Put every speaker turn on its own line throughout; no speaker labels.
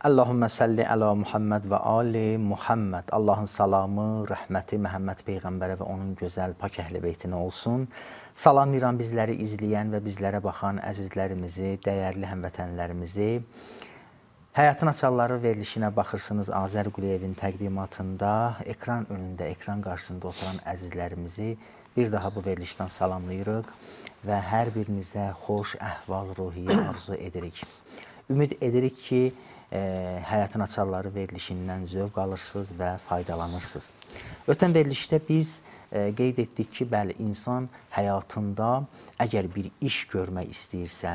Allahumma salli ala Muhammed və ali Muhammed. Allahın salamı, rəhməti Məhəmməd peyğəmbərə və onun gözəl pak əhli beytinə olsun. Salamlayıram bizləri izləyən və bizlərə baxan əzizlərimizi, dəyərli həmvətənlərimizi. Həyatın açarları verilişinə baxırsınız Azər Quliyevin təqdimatında ekran önündə, ekran qarşısında oturan əzizlərimizi bir daha bu verilişdən salamlayırıq və hər birinizə xoş əhval ruhiyyə arzu edirik. Ümid edirik ki, e, həyatın açarları verilişindən zövq alırsınız və faydalanırsınız. Ötən verilişdə biz e, qeyd etdik ki, bəli, insan həyatında əgər bir iş görmək istəyirsə,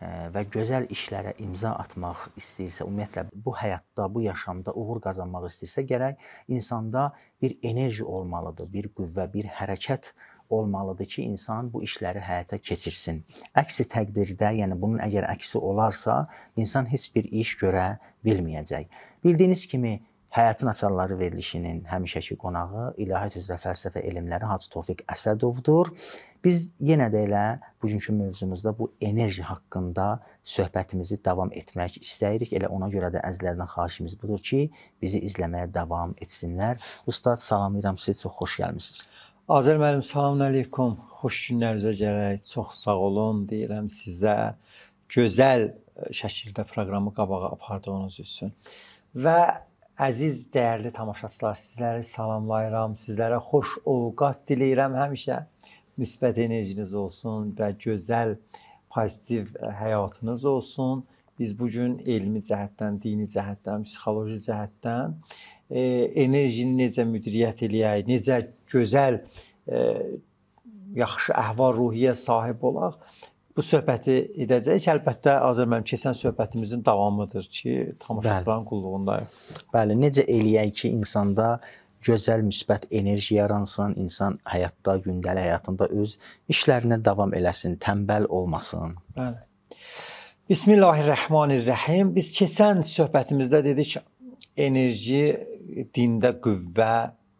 e, və gözəl işlərə imza atmaq istəyirsə, ümumiyyətlə bu həyatda, bu yaşamda uğur qazanmaq istəyirsə, gərək insanda bir enerji olmalıdır, bir qüvvə, bir hərəkət olmalıdır ki, insan bu işləri həyata keçirsin. Əksi təqdirdə, yəni bunun əgər əksi olarsa, insan heç bir iş görə bilməyəcək. Bildiyiniz kimi Həyatın açarları verilişinin həmişəki qonağı İlahiyyat üzrə fəlsəfə elmləri Hacı Tofiq Əsədovdur. Biz yenə də elə bugünkü mövzumuzda bu enerji haqqında söhbətimizi davam etmək istəyirik. Elə ona görə də əzizlərdən xahişimiz budur ki, bizi izləməyə davam etsinlər. Ustad salamlayıram sizi, çox xoş gəlmisiniz.
Azər müəllim, salam əleykum. Xoş günlərinizə gərək. Çox sağ olun deyirəm sizə. Gözəl e, şəkildə proqramı qabağa apardığınız üçün. Və əziz, dəyərli tamaşaçılar, sizləri salamlayıram. Sizlərə xoş ovqat diləyirəm həmişə. Müsbət enerjiniz olsun və gözəl pozitiv e, həyatınız olsun. Biz bu gün elmi cəhətdən, dini cəhətdən, psixoloji cəhətdən e, enerjini necə müdiriyyət eləyək, necə gözəl e, yaxşı əhval-ruhiyyə sahib olaq. Bu söhbəti edəcəyik. Əlbəttə Azər müəllim keçən söhbətimizin davamıdır ki, tamaşaçıların qulluğundayıq.
Bəli, necə eləyək ki, insanda gözəl müsbət enerji yaransın, insan həyatda, gündəlik həyatında öz işlərinə davam eləsin, tənbəl olmasın.
Bəli. Bismillahirrahmanirrahim. Biz keçən söhbətimizdə dedik enerji dində qüvvə,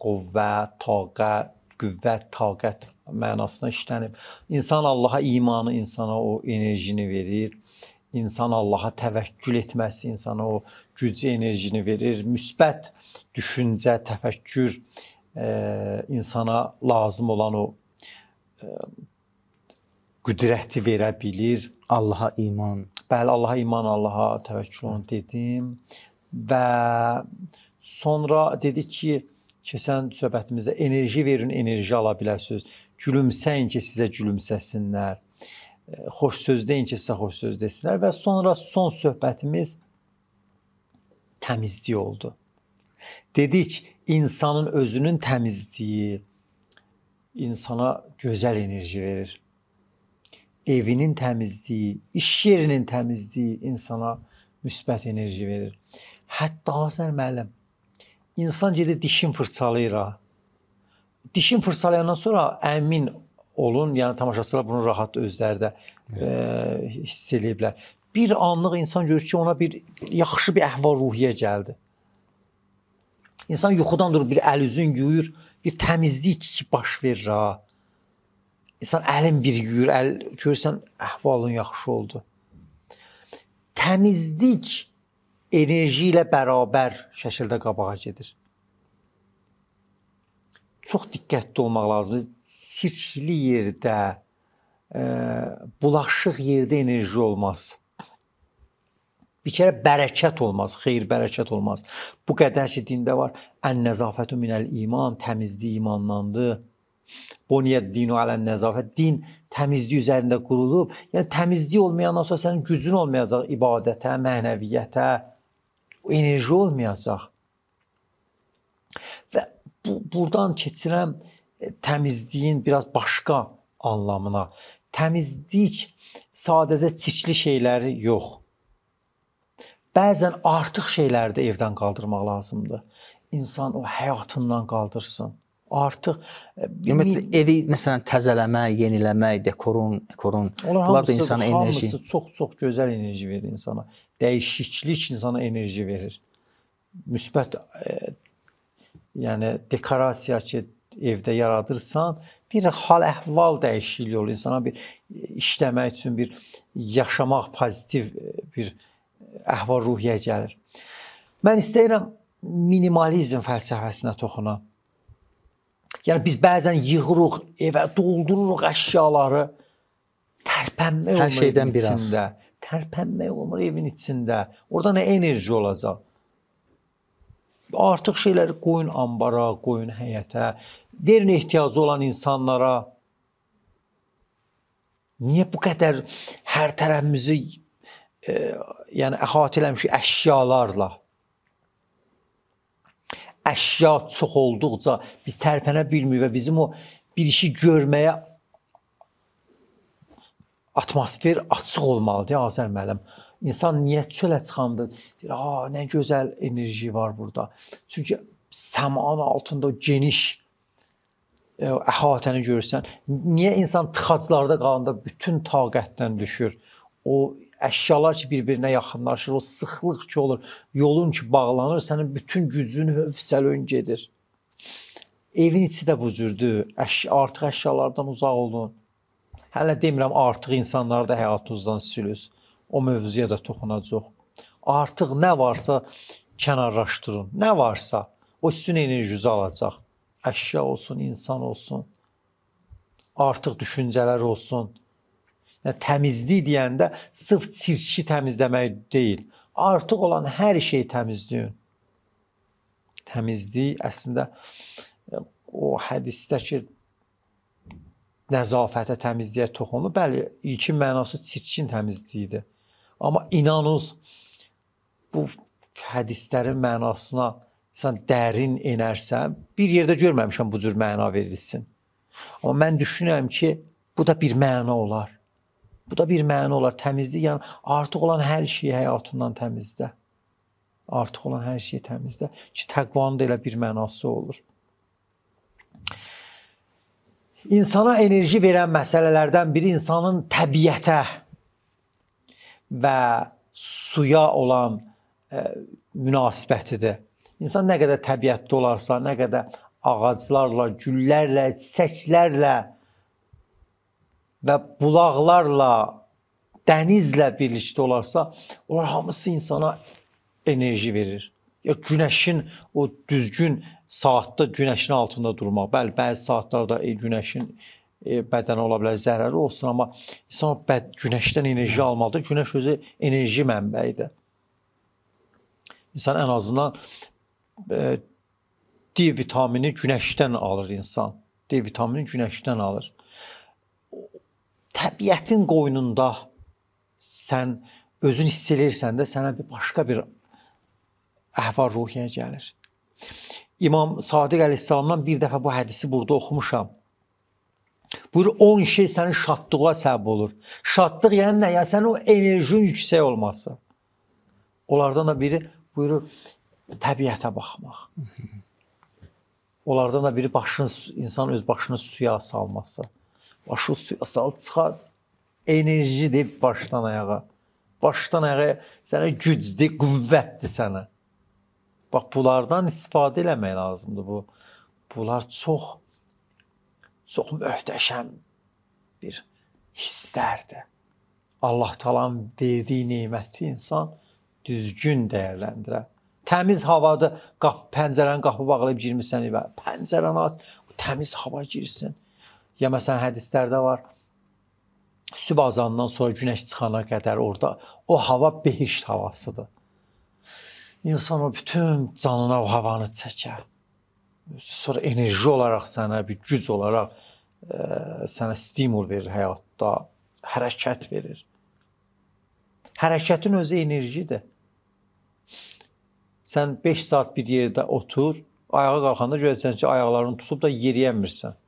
qüvvə, taqət, qüvvət, taqət mənasına işlənib. İnsan Allaha imanı insana o enerjini verir. İnsan Allaha təvəkkül etməsi insana o güc enerjini verir. Müsbət düşüncə, təfəkkür e, insana lazım olan o e, qüdrəti verə bilir.
Allaha iman.
Bəli, Allaha iman, Allaha təvəkkül onu dedim. Və Sonra dedik ki, keçən söhbətimizdə enerji verin, enerji ala bilərsiniz. Gülümsəyin ki, sizə gülümsəsinlər. Xoş söz deyin ki, sizə xoş söz desinlər və sonra son söhbətimiz təmizlik oldu. Dedik, insanın özünün təmizliyi insana gözəl enerji verir. Evinin təmizliyi, iş yerinin təmizliyi insana müsbət enerji verir. Hətta Azər müəllim insan gedib dişin fırçalayır ha. Dişin fırçalayandan sonra əmin olun, yəni tamaşaçılar bunu rahat özləri də e, hiss eləyiblər. Bir anlıq insan görür ki, ona bir yaxşı bir əhval-ruhiyyə gəldi. İnsan yuxudan durub bir əl üzün yuyur, bir təmizlik baş verir ha. İnsan əlin bir yuyur, əl görsən əhvalın yaxşı oldu. Təmizlik enerji ilə bərabər şəkildə qabağa gedir. Çox diqqətli olmaq lazımdır. Sirkli yerdə, e, bulaşıq yerdə enerji olmaz. Bir kərə bərəkət olmaz, xeyir bərəkət olmaz. Bu qədər ki dində var. Ən-nəzafətu minəl iman, təmizlik imandandır. Buniyyə dinu alən nəzafət. Din təmizlik üzərində qurulub. Yəni təmizlik olmayandan sonra sənin gücün olmayacaq ibadətə, mənəviyyətə, enerji olmayacaq. Və bu burdan keçirəm e, təmizliyin biraz başqa anlamına. Təmizlik sadəcə çirkli şeyləri yox. Bəzən artıq şeyləri də evdən qaldırmaq lazımdır. İnsan o həyatından qaldırsın. Artıq
e, ümumiyyətlə evi məsələn təzələmək, yeniləmək, dekorun, dekorun
bunlar da insana enerji. Hamısı çox-çox gözəl enerji verir insana. Dəyişiklik insana enerji verir. Müsbət e, yəni dekorasiya ki evdə yaradırsan, bir hal əhval dəyişikliyi olur insana bir işləmək üçün, bir yaşamaq pozitiv bir əhval-ruhiyyə gəlir. Mən istəyirəm minimalizm fəlsəfəsinə toxunam. Yəni biz bəzən yığırıq, evə doldururuq əşyaları. Tərpənmək
Hər
olmur
şeydən
evin
biraz.
içində. Tərpənmək olmur evin içində. Orada nə enerji olacaq? Artıq şeyləri qoyun ambara, qoyun həyətə, verin ehtiyacı olan insanlara. Niyə bu qədər hər tərəfimizi e, yəni əhatə eləmişik əşyalarla? Əşya çox olduqca biz tərpənə bilmirik və bizim o bir işi görməyə atmosfer açıq olmalıdır Azər müəllim. İnsan niyə çölə çıxanda deyir, "A, nə gözəl enerji var burada." Çünki səmanın altında geniş e, əhatəni görürsən. Niyə insan tıxaclarda qalanda bütün taqətdən düşür? O əşyalar ki bir-birinə yaxınlaşır, o sıxlıq ki olur, yolun ki bağlanır, sənin bütün gücün hövsələn gedir. Evin içi də bu cürdür. Əş artıq əşyalardan uzaq olun. Hələ demirəm artıq insanları da həyatınızdan silüz. O mövzuya da toxunacaq. Artıq nə varsa kənarlaşdırın. Nə varsa o sizin enerjinizi alacaq. Əşya olsun, insan olsun. Artıq düşüncələr olsun. Təmizlik deyəndə sırf çirki təmizləmək deyil. Artıq olan hər şeyi təmizləyin. Təmizlik əslində o hədisdə ki nəzafətə, təmizliyə toxunur. Bəli, ilkin mənası çirkin təmizliyidir. Amma inanınız bu hədislərin mənasına sən dərin enərsən, bir yerdə görməmişəm bu cür məna verilsin. Amma mən düşünürəm ki, bu da bir məna olar. Bu da bir məna olar. Təmizlik yəni artıq olan hər şeyi həyatından təmizlə. Artıq olan hər şeyi təmizlə ki, təqvanın da elə bir mənası olur. İnsana enerji verən məsələlərdən biri insanın təbiətə və suya olan e, münasibətidir. İnsan nə qədər təbiətdə olarsa, nə qədər ağaclarla, güllərlə, çiçəklərlə və bulaqlarla, dənizlə birlikdə olarsa, onlar hamısı insana enerji verir. Ya günəşin o düzgün saatda günəşin altında durmaq. Bəli, bəzi saatlarda e, günəşin e, bədənə ola bilər zərəri olsun, amma insan bəd günəşdən enerji almalıdır. Günəş özü enerji mənbəyidir. İnsan ən azından e, D vitamini günəşdən alır insan. D vitamini günəşdən alır. Təbiətin qoynunda sən özün hiss edirsən də sənə bir başqa bir əhval-ruhiyyə gəlir. İmam Sadiq əleyhissalamdan bir dəfə bu hədisi burada oxumuşam. Buyur 10 şey sənin şadlığa səbəb olur. Şadlıq yəni nə? Yəni sənin o enerjin yüksək olması. Onlardan da biri buyurur təbiətə baxmaq. Onlardan da biri başını insan öz başını suya salması. Başı suya sal çıxar enerji deyib başdan ayağa. Başdan ayağa sənə gücdür, qüvvətdir sənə. Bax bunlardan istifadə eləmək lazımdır bu. Bunlar çox çox möhtəşəm bir hisslərdir. Allah Taala'nın verdiyi neməti insan düzgün dəyərləndirə. Təmiz havada qapı pəncərəni qapı bağlayıb girmisən evə. Pəncərəni aç, təmiz hava girsin. Ya məsələn hədislərdə var. Sübh azanından sonra günəş çıxana qədər orada o hava behişt havasıdır. İnsan o bütün canına o havanı çəkər. Sonra enerji olaraq sənə bir güc olaraq ə, sənə stimul verir həyatda, hərəkət verir. Hərəkətin özü enerjidir. Sən 5 saat bir yerdə otur, ayağa qalxanda görəcəksən ki, ayaqlarını tutub da yeriyəmirsən.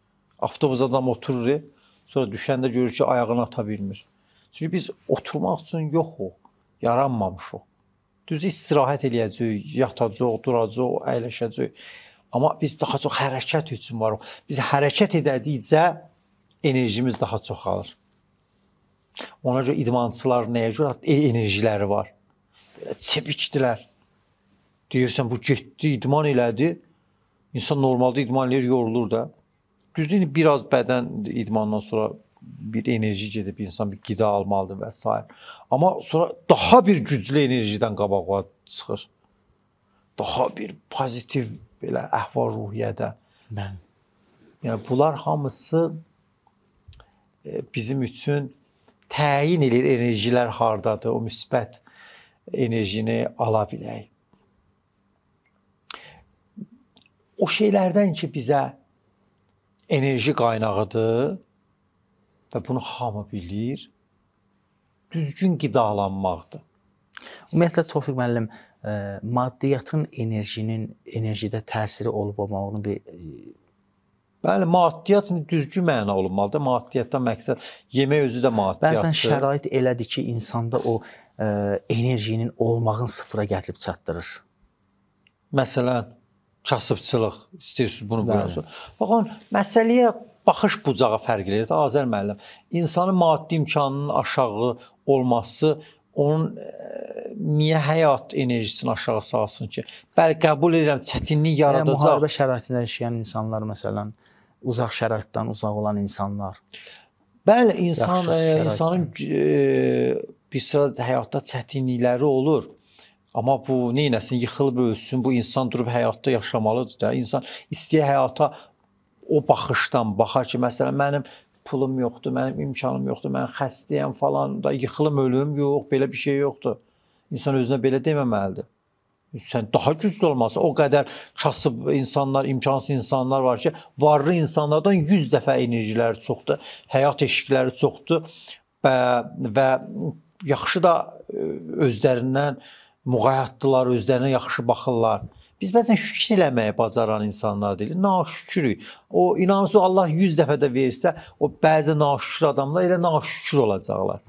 Avtobus adam oturur, sonra düşəndə görür ki, ayağını ata bilmir. Çünki biz oturmaq üçün yox o, yaranmamışıq. Düz istirahət eləyəcəyik, yatacaq, duracaq, əyləşəcək. Amma biz daha çox hərəkət üçün varıq. Biz hərəkət edədikcə enerjimiz daha çoxalır. Ona görə idmançılar nəyə görə e enerjiləri var? Belə çevikdilər. Deyirsən bu getdi, idman elədi. İnsan normalda idman eləyir, yorulur da. Düzdür, biraz bədən idmandan sonra bir enerji gedib insan bir qida almalıdır və s. Amma sonra daha bir güclü enerjidən qabağa çıxır. Daha bir pozitiv belə əhval-ruhiyyədə.
Bəli.
Yəni bunlar hamısı e, bizim üçün təyin edir enerjilər hardadır, o müsbət enerjini ala bilək. O şeylərdən ki bizə enerji qaynağıdır və bunu hamı bilir. Düzgün qidalanmaqdır.
Ümumiyyətlə Tofiq müəllim, ə, maddiyyatın enerjinin enerjidə təsiri olub-olmağını bir ə,
Bəli, maddiyyat düzgün məna olmalıdır. Maddiyyatdan məqsəd yemək özü də maddiyyatdır.
bəzən şərait elədir ki, insanda o ə, enerjinin olmağın sıfıra gətirib çatdırır.
Məsələn, kasıbçılıq istəyirsiniz bunu buyursun. Baxın, məsələyə baxış bucağı fərq eləyir. Azər müəllim, insanın maddi imkanının aşağı olması onun e, niyə həyat enerjisini aşağı salsın ki? Bəli, qəbul edirəm, çətinlik
Yəni,
yaradacaq.
müharibə şəraitində yaşayan insanlar məsələn, uzaq şəraitdən uzaq olan insanlar.
Bəli, insan
Yaxşı
e, insanın e, bir sıra həyatda çətinlikləri olur. Amma bu nə etsin, yıxılıb ölsün, bu insan durub həyatda yaşamalıdır da. İnsan istəyə həyata o baxışdan baxar ki, məsələn, mənim pulum yoxdur, mənim imkanım yoxdur, mən xəstəyəm falan da yıxılım ölüm, yox, belə bir şey yoxdur. İnsan özünə belə deməməlidir. Sən daha güclü olmalısan. O qədər kasıb insanlar, imkansız insanlar var ki, varlı insanlardan 100 dəfə enerjiləri çoxdur, həyat eşqləri çoxdur və və yaxşı da ə, özlərindən müğayatdılar, özlərinə yaxşı baxırlar. Biz bəzən şükür eləməyi bacaran insanlar deyilik. Naşükürük. O inansız Allah 100 dəfə də versə, o bəzi naşükür adamlar elə naşükür olacaqlar.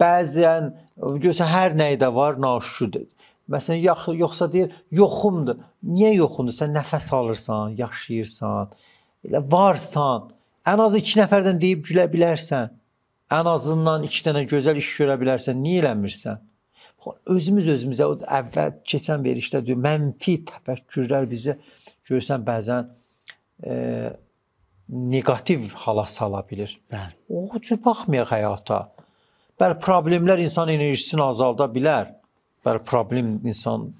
Bəzən görsən hər nəydə var naşükürdür. Məsələn, yox, yoxsa deyir, yoxumdur. Niyə yoxumdur? Sən nəfəs alırsan, yaşayırsan, elə varsan. Ən azı 2 nəfərdən deyib gülə bilərsən. Ən azından 2 dənə gözəl iş görə bilərsən. Niyə eləmirsən? Özümüz özümüzə o əvvəl keçən verişdə deyir, mənfi təfəkkürlər bizi görsən bəzən e, neqativ hala sala bilir.
Bəli.
O cür baxmayaq həyata. Bəli, problemlər insan enerjisini azalda bilər. Bəli, problem insan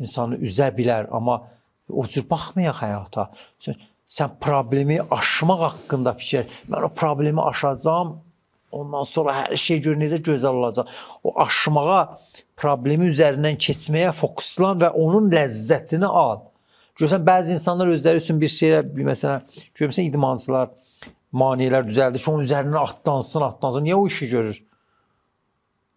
insanı üzə bilər, amma o cür baxmayaq həyata. Sən, sən problemi aşmaq haqqında fikir. Mən o problemi aşacağam. Ondan sonra hər şey gör necə gözəl olacaq. O aşmağa, problemi üzərindən keçməyə fokuslan və onun ləzzətini al. Görsən bəzi insanlar özləri üçün bir şeyə, məsələn, görürsən idmançılar maneələr düzəldir ki, onun üzərindən atlansın, atlansın. Niyə o işi görür?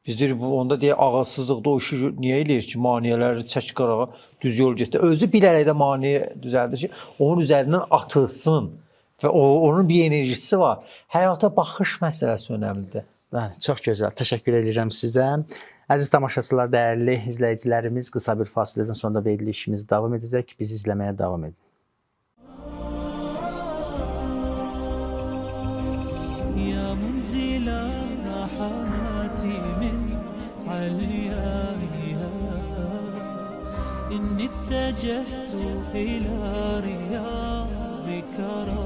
Biz deyirik bu onda deyə ağılsızlıqda o işi niyə eləyir ki, maneələri çək qarağa düz yol getdi. Özü bilərək də maneə düzəldir ki, onun üzərindən atılsın və o onun bir enerjisi var. Həyata baxış məsələsi önəmlidir.
Bəli, çox gözəl. Təşəkkür edirəm sizə. Əziz tamaşaçılar, dəyərli izləyicilərimiz, qısa bir fasilədən sonra verilişimiz davam edəcək. Bizi izləməyə davam edin.
يا منزل الراحات من عليائها إني اتجهت إلى رياضك راجيا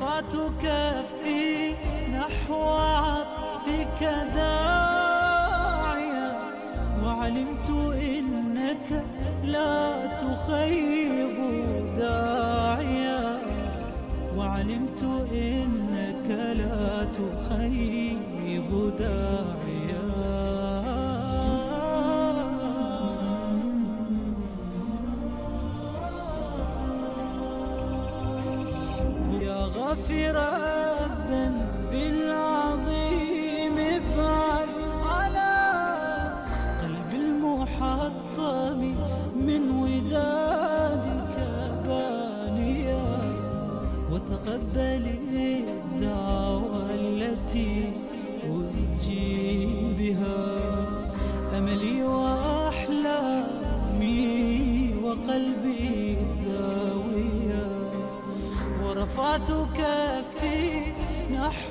ورفعت كفي نحو عطفك داعيا وعلمت إنك لا تخيب داعيا وعلمت إنك لا تخيب داعيا غافر الذنب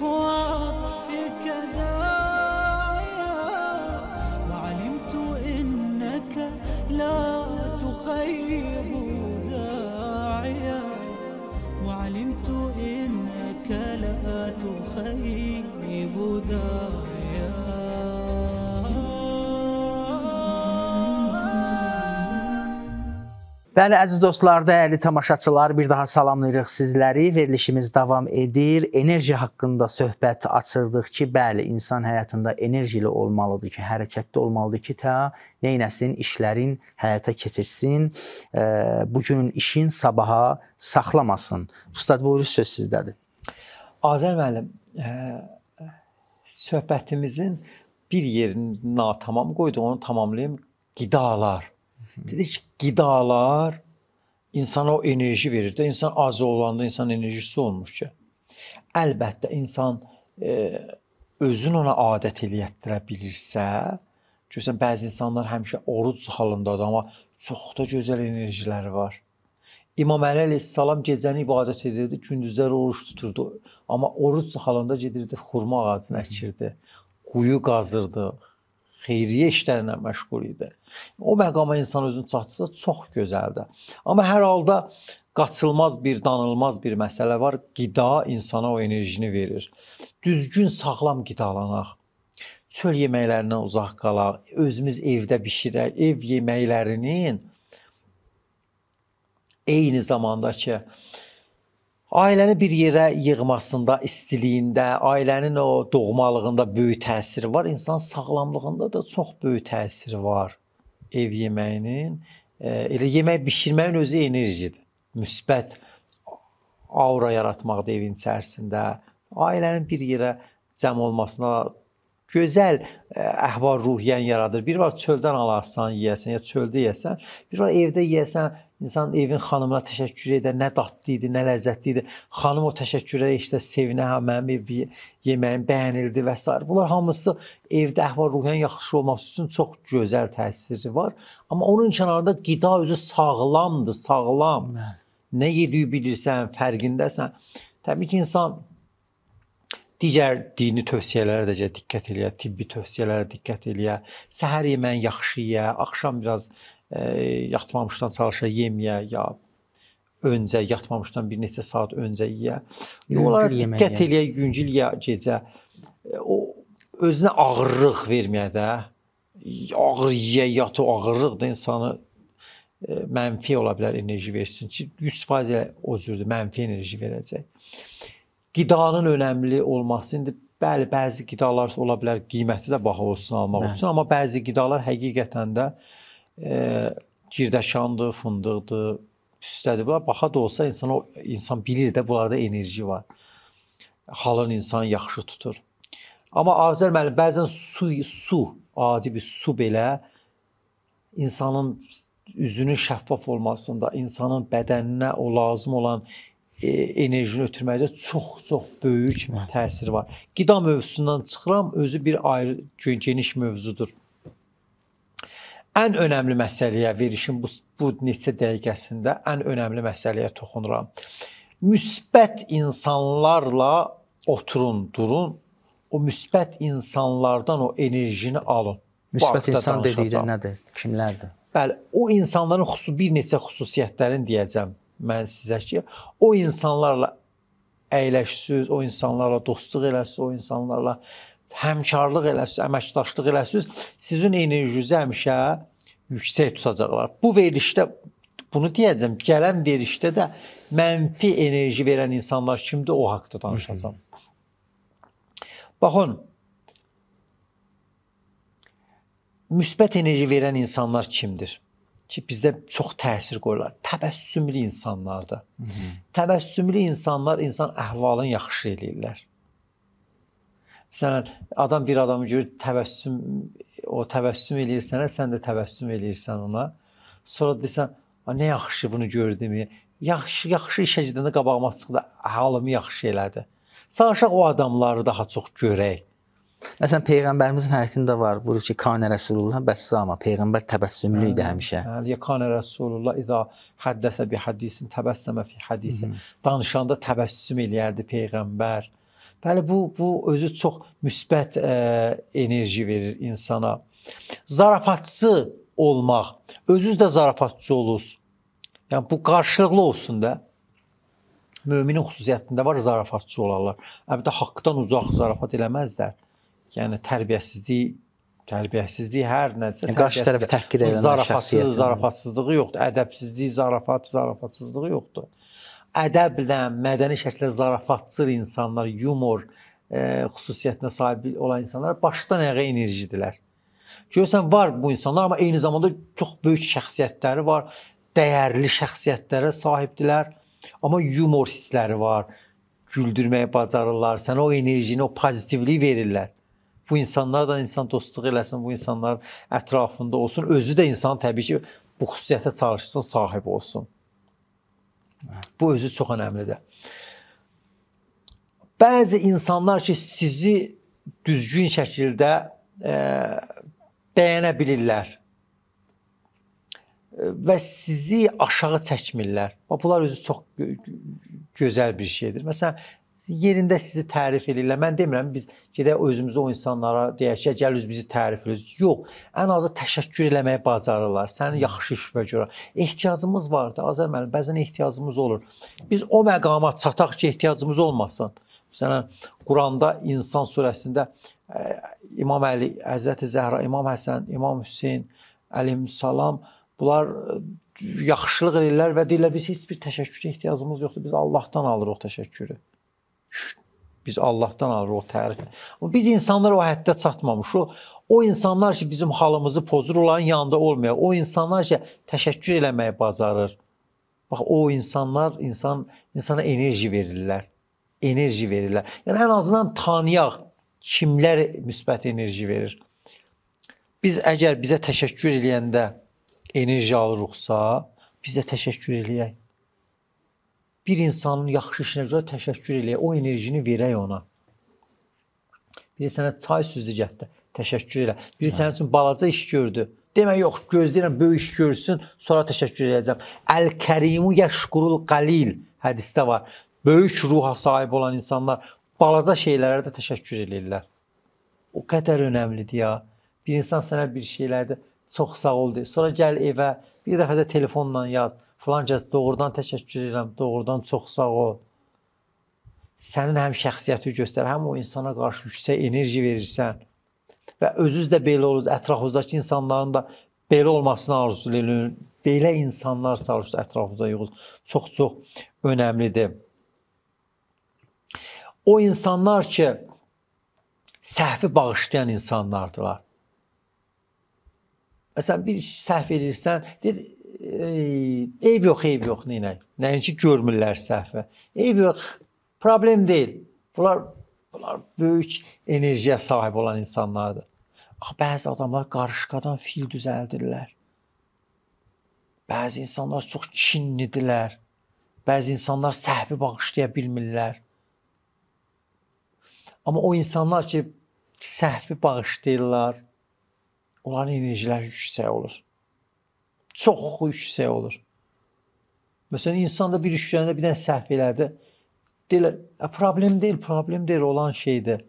وعطفك داعيا وعلمت إنك لا تخيب داعيا. وعلمت إنك لا تخيب داعيا.
Bəli, əziz dostlar, dəyərli tamaşaçılar, bir daha salamlayırıq sizləri. Verilişimiz davam edir. Enerji haqqında söhbət açırdıq ki, bəli, insan həyatında enerjili olmalıdır ki, hərəkətli olmalıdır ki, ta neynəsin, işlərin həyata keçirsin, e, bu günün işin sabaha saxlamasın. Ustad buyurun söz sizdədir.
Azər müəllim, ə, söhbətimizin bir yerini natamam qoydu, onu tamamlayım. Qidalar. Dedik qidalar insana o enerji verir də. İnsan acı olanda insan enerjisi olmur ki. Əlbəttə insan e, özün ona adət eləyətdirə bilirsə, görsən bəzi insanlar həmişə oruc halındadır, amma çox da gözəl enerjiləri var. İmam Əli əleyhissalam gecəni ibadət edirdi, gündüzlər oruç tuturdu. Amma oruc halında gedirdi xurma ağacını əkirdi, quyu qazırdı, xeyriyyə işlərlə məşğul idi. O məqama insan özünü çatdırsa çox gözəldir. Amma hər halda qaçılmaz bir, danılmaz bir məsələ var. Qida insana o enerjini verir. Düzgün, sağlam qidalanaq. Çöl yeməklərindən uzaq qalaq. Özümüz evdə bişirək. Ev yeməklərinin eyni zamanda ki, Ailəni bir yerə yığmasında, istiliyində, ailənin o doğmalığında böyük təsiri var. İnsan sağlamlığında da çox böyük təsiri var. Ev yeməyinin, e, elə yemək bişirməyin özü enerjidir. Müsbət aura yaratmaqda evin içərisində, ailənin bir yerə cəm olmasına gözəl e, əhval-ruhiyyən yaradır. Bir var çöldən alarsan, yeyəsən, ya çöldə yeyəsən, bir var evdə yeyəsən, İnsan evin xanımına təşəkkür edə, nə dadlı idi, nə ləzzətli idi. Xanım o təşəkkürə işte sevinə, hə mənim ev yeməyim bəyənildi və s. Bunlar hamısı evdə əhval-ruhiyyənin yaxşı olması üçün çox gözəl təsiri var. Amma onun kənarında qida özü sağlamdır, sağlam. Nə yediyi bilirsən, fərqindəsən. Təbii ki, insan digər dini tövsiyələrə də diqqət eləyə, tibbi tövsiyələrə diqqət eləyə. Səhər yeməyin yaxşı yeyə, axşam biraz yatmamışdan çalışa yeməyə ya öncə yatmamışdan bir neçə saat öncə yeyə. Onlara diqqət eləyə, yüngül ya gecə o özünə ağırlıq verməyə də ağır yeyə, yat o ağırlıq da insanı ə, mənfi ola bilər enerji versin ki, 100% elə o cürdür, mənfi enerji verəcək. Qidanın önəmli olması indi bəli, bəzi qidalar ola bilər qiyməti də baha olsun almaq Bəli. üçün, amma bəzi qidalar həqiqətən də e, girdəşandır, fındıqdır, üstədir. Bunlar baxa da olsa insan o insan bilir də bunlarda enerji var. Halın insan yaxşı tutur. Amma Azər müəllim bəzən su su, adi bir su belə insanın üzünün şəffaf olmasında, insanın bədəninə o lazım olan e, enerjini ötürməkdə çox-çox böyük təsiri var. Qida mövzusundan çıxıram, özü bir ayrı geniş mövzudur ən önəmli məsələyə verişin bu bu neçə dəqiqəsində ən önəmli məsələyə toxunuram. Müsbət insanlarla oturun, durun. O müsbət insanlardan o enerjini alın.
Müsbət insan dedikdə nədir? Kimlərdir?
Bəli, o insanların xüsusi bir neçə xüsusiyyətlərini deyəcəm mən sizə ki, o insanlarla əyləşsiniz, o insanlarla dostluq eləsiniz, o insanlarla həmkarlıq eləsiniz, əməkdaşlıq eləsiniz, sizin enerjinizi həmişə yüksək tutacaqlar. Bu verilişdə bunu deyəcəm, gələn verilişdə də mənfi enerji verən insanlar kimdir, o haqqda danışacağam. Baxın, müsbət enerji verən insanlar kimdir? Ki bizdə çox təsir qoyurlar. Təbəssümlü insanlardır. Təbəssümlü insanlar insan əhvalını yaxşı eləyirlər. Məsələn, adam bir adamı görür, təbəssüm o təbəssüm eləyir sənə, sən də təbəssüm eləyirsən ona. Sonra desən, "Nə yaxşı bunu gördüm." Yaxşı, yaxşı işə gedəndə qabağıma çıxdı, halımı yaxşı elədi. Çalışaq o adamları daha çox görək.
Məsələn, peyğəmbərimizin həyatında var, budur ki, Kana Rasulullah bəssama, peyğəmbər təbəssümlü idi həmişə.
Bəli, Kana Rasulullah iza haddəsə bi hadisin təbəssəmə fi hadisin. Danışanda təbəssüm eləyərdi peyğəmbər. Bəli, bu bu özü çox müsbət ə, enerji verir insana. Zarafatçı olmaq, özünüz də zarafatçı olunuz. Yəni bu qarşılıqlı olsun da. Möminin xüsusiyyətində var zarafatçı olarlar. Əlbəttə haqqdan uzaq zarafat eləməzlər. Yəni tərbiyəsizlik Tərbiyəsizlik hər nədirsə,
Qarşı tərəfi təhqir edən
zarafatsız, zarafatsızlığı yoxdur. Ədəbsizlik, zarafat, zarafatsızlığı yoxdur. Ədəblə, mədəni şəkildə zarafatçıl insanlar, yumor e, xüsusiyyətinə sahib olan insanlar başdan ayağa enerjidirlər. Görürsən var bu insanlar, amma eyni zamanda çox böyük şəxsiyyətləri var, dəyərli şəxsiyyətlərə sahibdilər, amma yumor hissləri var. Güldürməyi bacarırlar, sənə o enerjini, o pozitivliyi verirlər. Bu insanlar da insan dostluq eləsin, bu insanlar ətrafında olsun, özü də insan təbii ki, bu xüsusiyyətə çalışsın, sahib olsun. Bu özü çox əhəmilidir. Bəzi insanlar ki, sizi düzgün şəkildə e, bəyənə bilirlər E, və sizi aşağı çəkmirlər. Bax bunlar özü çox gö- gö- gözəl bir şeydir. Məsələn, yerində sizi tərif edirlər. Mən demirəm biz gedək özümüzü o insanlara deyək ki, gəl öz bizi tərif edirsiniz. Yox, ən azı təşəkkür eləməyi bacarırlar. Sənin yaxşı işinə görə. Ehtiyacımız vardı. Azər müəllim, bəzən ehtiyacımız olur. Biz o məqama çataq ki, ehtiyacımız olmasın. Məsələn, Quranda İnsan surəsində ə, İmam Əli, Həzrəti Zəhra, İmam Həsən, İmam Hüseyn əleyhissalam bunlar ə, yaxşılıq edirlər və deyirlər biz heç bir təşəkkürə ehtiyacımız yoxdur. Biz Allahdan alırıq təşəkkürü. Biz Allahdan alırıq o tərifi. Amma biz insanlar o həddə çatmamışıq. O insanlar ki bizim halımızı pozur, onların yanında olmuyor. O insanlar ki təşəkkür eləməyi bacarır. Bax o insanlar insan insana enerji verirlər. Enerji verirlər. Yəni ən azından tanıyaq kimlər müsbət enerji verir. Biz əgər bizə təşəkkür eləyəndə enerji alırıqsa, biz də təşəkkür eləyək. Bir insanın yaxşı işinə görə təşəkkür eləyək, o enerjini verək ona. Biri sənə çay süzdü getdi, təşəkkür elə. Biri sənin üçün balaca iş gördü. Demə yox, gözləyirəm böyük iş görsün, sonra təşəkkür edəcəm. Əl-Kərimu yəşkurul qalil hədisdə var. Böyük ruha sahib olan insanlar balaca şeylərə də təşəkkür eləyirlər. O qədər önəmlidir ya. Bir insan sənə bir şeylərdə çox sağ ol deyir. Sonra gəl evə, bir dəfə də telefonla yaz. Falan kəs doğrudan təşəkkür edirəm, doğrudan çox sağ ol. Sənin həm şəxsiyyəti göstər, həm o insana qarşı yüksək enerji verirsən. Və özünüz də belə olur, ətrafınızdakı insanların da belə olmasını arzulayın. Belə insanlar çalışır ətrafınıza yığılır. Çox-çox önəmlidir. O insanlar ki səhvi bağışlayan insanlardılar. Məsələn bir səhv edirsən, deyir, "Ey, eyb yox, eyb yox, nəyinə? Nəinki görmürlər səhvi. Eyb yox, problem deyil. Bunlar bunlar böyük enerjiyə sahib olan insanlardır. Axı bəzi adamlar qarışqadan fil düzəldirlər. Bəzi insanlar çox kinlidirlər. Bəzi insanlar səhvi bağışlaya bilmirlər. Amma o insanlar ki səhvi bağışlayırlar, onların enerjiləri yüksək olur. Çox yüksək olur. Məsələn, insan da bir iş görəndə bir dənə səhv elədi. Deyirlər, "Ə, problem deyil, problem deyil, olan şeydir."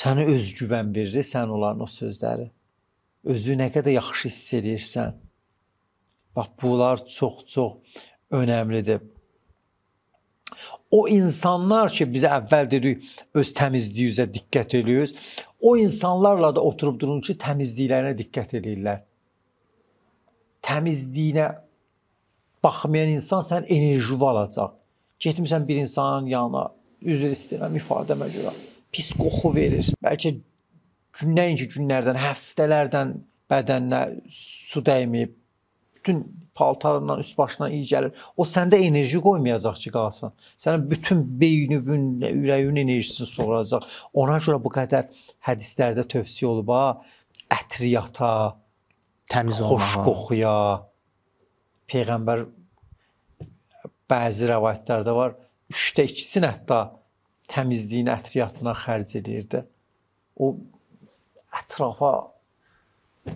Sənə özgüvən verir, sən onların o sözləri. Özü nə qədər yaxşı hiss edirsən. Bax, bunlar çox-çox önəmlidir. O insanlar ki, bizə əvvəl dedik, öz təmizliyinizə diqqət eləyirsiniz. O insanlarla da oturub durun ki, təmizliklərinə diqqət eləyirlər. Təmizliyinə baxmayan insan sən enerji alacaq. Getmisən bir insanın yanına, üzr istəyirəm ifadəmə görə. Pis qoxu verir. Bəlkə gün nəinki günlərdən, həftələrdən bədəninə su dəyməyib, bütün paltarından, üst başından iyi gəlir. O səndə enerji qoymayacaq ki, qalsın. Sənin bütün beynin, ürəyin enerjisini soracaq. Ona görə bu qədər hədislərdə tövsiyə olub ha, ətriyata,
Təmiz
xoş
olmağa.
qoxuya. Peyğəmbər bəzi rəvayətlərdə var, 3də 2-sini hətta təmizliyin ətriyyatına xərc edirdi. O ətrafa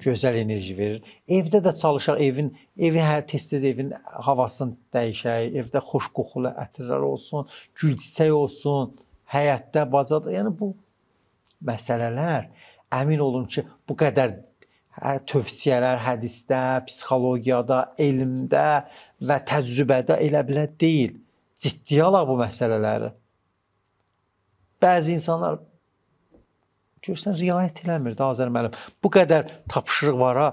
gözəl enerji verir. Evdə də çalışaq, evin evi hər tez-tez evin havasını dəyişək, evdə xoş qoxulu ətirlər olsun, gül çiçək olsun, həyətdə, bacada. Yəni bu məsələlər əmin olun ki, bu qədər tövsiyələr hədisdə, psixologiyada, elmdə və təcrübədə elə belə deyil. Ciddiyə alaq bu məsələləri. Bəzi insanlar görsən riayət eləmir də Azər müəllim. Bu qədər tapşırıq var ha.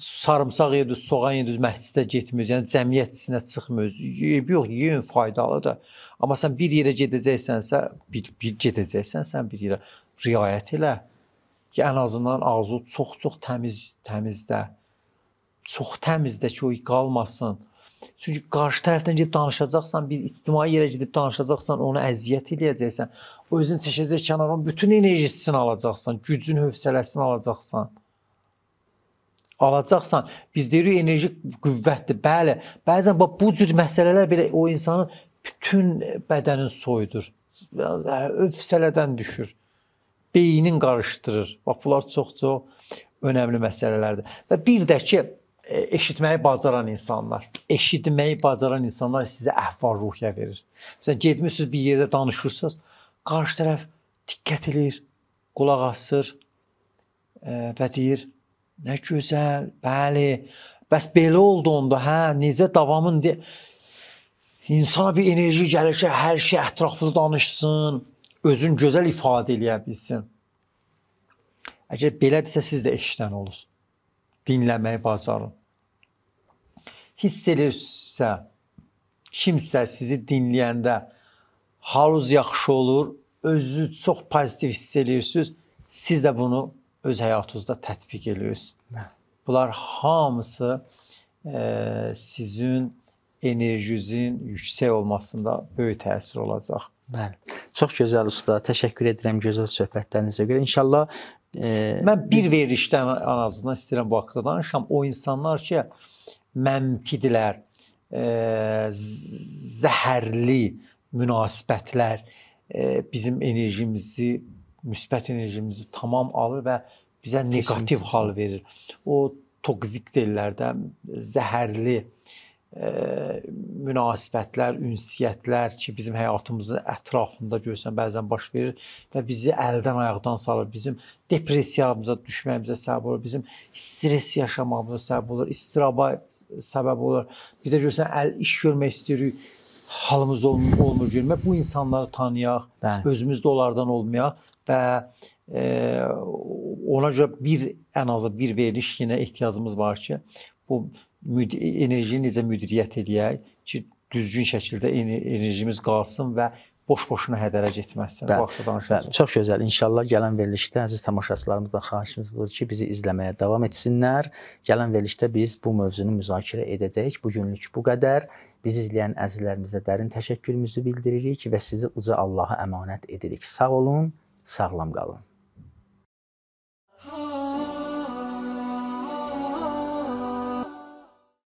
Sarımsaq yedi, soğan yedi, məscidə getmir, yəni cəmiyyət içinə çıxmır. Yeyib yox, yeyin faydalıdır. Amma sən bir yerə gedəcəksənsə, bir, bir gedəcəksən, sən bir yerə riayət elə. Ki ən azından ağzı çox-çox təmiz, təmizdə. Çox təmizdə ki, o qalmasın. Çünki qarşı tərəfdən gedib danışacaqsan, bir ictimai yerə gedib danışacaqsan, onu əziyyət eləyəcəksən. Özün çəkəcək kənara, bütün enerjisini alacaqsan, gücün, hövsələsini alacaqsan. Alacaqsan. Biz deyirik enerji qüvvətdir. Bəli. Bəzən bax bu cür məsələlər belə o insanın bütün bədənin soyudur. Hövsələdən düşür. Beynin qarışdırır. Bax bunlar çox-çox önəmli məsələlərdir. Və bir də ki, E, eşitməyi bacaran insanlar, eşitməyi bacaran insanlar sizə əhval-ruhiyyə verir. Məsələn, getmisiniz bir yerdə danışırsınız, qarşı tərəf diqqət eləyir, qulaq asır e, və deyir: "Nə gözəl, bəli. Bəs belə oldu onda, hə? Necə davamın insana bir enerji gəlir ki, hər şey ətraflı danışsın, özün gözəl ifadə eləyə bilsin." Əgər belədirsə siz də eşidən olursunuz. Dinləməyi bacarın hiss edirsə, kimsə sizi dinləyəndə halınız yaxşı olur, özünüzü çox pozitiv hiss edirsiniz, siz də bunu öz həyatınızda tətbiq edirsiniz. Bunlar hamısı e, sizin enerjinizin yüksək olmasında böyük təsir olacaq.
Bəli. Çox gözəl usta. Təşəkkür edirəm gözəl söhbətlərinizə görə. İnşallah
e, mən bir biz... verilişdən ən azından istəyirəm bu haqqda danışam. O insanlar ki, mənfidirlər, e, zəhərli münasibətlər e, bizim enerjimizi, müsbət enerjimizi tamam alır və bizə neqativ hal verir. O toksik deyirlər də, zəhərli ə, münasibətlər, ünsiyyətlər ki, bizim həyatımızın ətrafında görsən bəzən baş verir və bizi əldən ayaqdan salır. Bizim depressiyamıza düşməyimizə səbəb olur, bizim stres yaşamağımıza səbəb olur, istiraba səbəb olur. Bir də görsən əl iş görmək istəyirik, halımız olmur, olmur görmək. Bu insanları tanıyaq, Bəli. özümüz də onlardan olmayaq və e, ona görə bir ən azı bir veriliş yenə ehtiyacımız var ki, bu enerjini necə müdiriyyət eləyək ki, düzgün şəkildə enerjimiz qalsın və boş-boşuna hədərə getməsin.
Bəli, Bu danışacağıq. Çox gözəl. İnşallah gələn verilişdə əziz tamaşaçılarımızdan xahişimiz budur ki, bizi izləməyə davam etsinlər. Gələn verilişdə biz bu mövzunu müzakirə edəcəyik. Bu günlük bu qədər. Bizi izləyən əzizlərimizə dərin təşəkkürümüzü bildiririk və sizi uca Allaha əmanət edirik. Sağ olun, sağlam qalın.